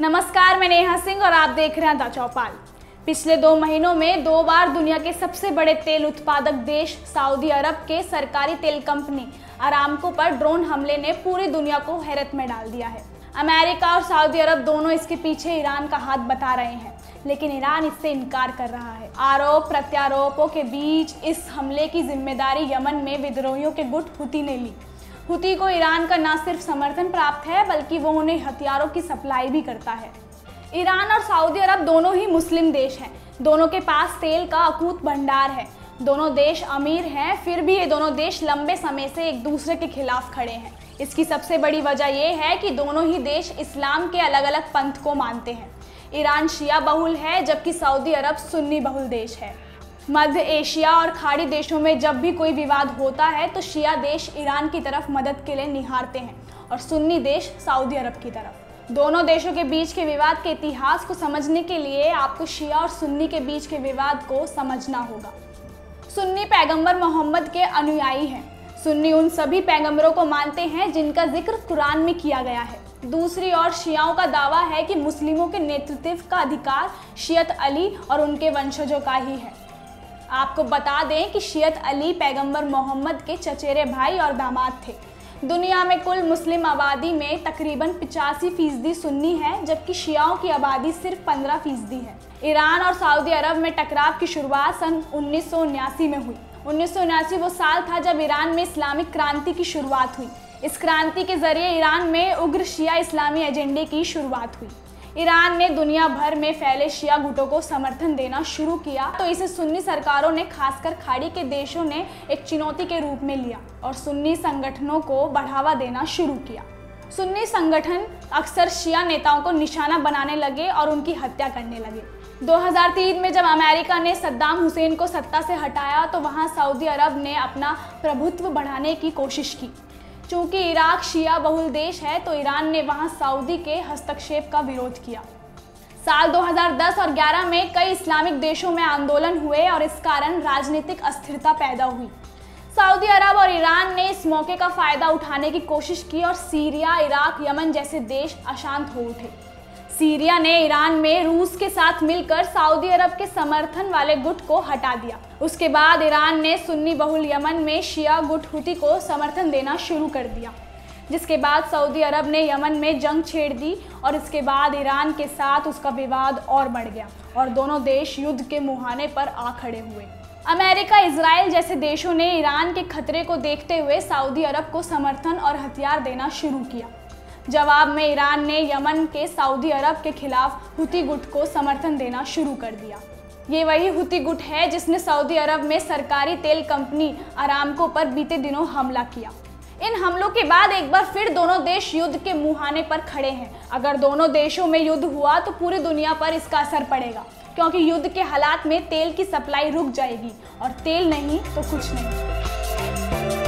नमस्कार, मैं नेहा सिंह और आप देख रहे हैं द चौपाल। पिछले दो महीनों में दो बार दुनिया के सबसे बड़े तेल उत्पादक देश, सऊदी अरब के सरकारी तेल कंपनी अरामको पर ड्रोन हमले ने पूरी दुनिया को हैरत में डाल दिया है। अमेरिका और सऊदी अरब दोनों इसके पीछे ईरान का हाथ बता रहे हैं, लेकिन ईरान इससे इनकार कर रहा है। आरोप, प्रत्यारोपों के बीच इस हमले की ज़िम्मेदारी यमन में विद्रोहियों के गुट हुती ने ली। हुती को ईरान का न सिर्फ़ समर्थन प्राप्त है, बल्कि वो उन्हें हथियारों की सप्लाई भी करता है। ईरान और सऊदी अरब दोनों ही मुस्लिम देश हैं। दोनों के पास तेल का अकूत भंडार है। दोनों देश अमीर हैं, फिर भी ये दोनों देश लंबे समय से एक दूसरे के खिलाफ खड़े हैं। इसकी सबसे बड़ी वजह यह है कि दोनों ही देश इस्लाम के अलग अलग पंथ को मानते हैं। ईरान शिया बहुल है, जबकि सऊदी अरब सुन्नी बहुल देश है। मध्य एशिया और खाड़ी देशों में जब भी कोई विवाद होता है तो शिया देश ईरान की तरफ़ मदद के लिए निहारते हैं और सुन्नी देश सऊदी अरब की तरफ़। दोनों देशों के बीच के विवाद के इतिहास को समझने के लिए आपको शिया और सुन्नी के बीच के विवाद को समझना होगा। सुन्नी पैगंबर मोहम्मद के अनुयायी हैं। सुन्नी उन सभी पैगंबरों को मानते हैं जिनका ज़िक्र कुरान में किया गया है। दूसरी ओर शियाओं का दावा है कि मुस्लिमों के नेतृत्व का अधिकार शियत अली और उनके वंशजों का ही है। आपको बता दें कि शियत अली पैगंबर मोहम्मद के चचेरे भाई और दामाद थे। दुनिया में कुल मुस्लिम आबादी में तकरीबन पिचासी फ़ीसदी सुन्नी है, जबकि शियाओं की आबादी सिर्फ़ पंद्रह फ़ीसदी है। ईरान और सऊदी अरब में टकराव की शुरुआत सन उन्नीस में हुई। उन्नीस वो साल था जब ईरान में इस्लामिक क्रांति की शुरुआत हुई। इस क्रांति के ज़रिए ईरान में उग्र शिया इस्लामी एजेंडे की शुरुआत हुई। ईरान ने दुनिया भर में फैले शिया गुटों को समर्थन देना शुरू किया तो इसे सुन्नी सरकारों ने, खासकर खाड़ी के देशों ने, एक चुनौती के रूप में लिया और सुन्नी संगठनों को बढ़ावा देना शुरू किया। सुन्नी संगठन अक्सर शिया नेताओं को निशाना बनाने लगे और उनकी हत्या करने लगे। 2003 में जब अमेरिका ने सद्दाम हुसैन को सत्ता से हटाया तो वहाँ सऊदी अरब ने अपना प्रभुत्व बढ़ाने की कोशिश की। चूँकि इराक शिया बहुल देश है तो ईरान ने वहाँ सऊदी के हस्तक्षेप का विरोध किया। साल 2010 और 11 में कई इस्लामिक देशों में आंदोलन हुए और इस कारण राजनीतिक अस्थिरता पैदा हुई। सऊदी अरब और ईरान ने इस मौके का फ़ायदा उठाने की कोशिश की और सीरिया, इराक, यमन जैसे देश अशांत हो उठे। सीरिया ने ईरान में रूस के साथ मिलकर सऊदी अरब के समर्थन वाले गुट को हटा दिया। उसके बाद ईरान ने सुन्नी बहुल यमन में शिया गुट हुती को समर्थन देना शुरू कर दिया। जिसके बाद सऊदी अरब ने यमन में जंग छेड़ दी और इसके बाद ईरान के साथ उसका विवाद और बढ़ गया और दोनों देश युद्ध के मुहाने पर आ खड़े हुए। अमेरिका इसराइल जैसे देशों ने ईरान के खतरे को देखते हुए सऊदी अरब को समर्थन और हथियार देना शुरू किया। जवाब में ईरान ने यमन के सऊदी अरब के खिलाफ हुती गुट को समर्थन देना शुरू कर दिया। ये वही हुती गुट है जिसने सऊदी अरब में सरकारी तेल कंपनी अरामको पर बीते दिनों हमला किया। इन हमलों के बाद एक बार फिर दोनों देश युद्ध के मुहाने पर खड़े हैं। अगर दोनों देशों में युद्ध हुआ तो पूरी दुनिया पर इसका असर पड़ेगा, क्योंकि युद्ध के हालात में तेल की सप्लाई रुक जाएगी और तेल नहीं तो कुछ नहीं।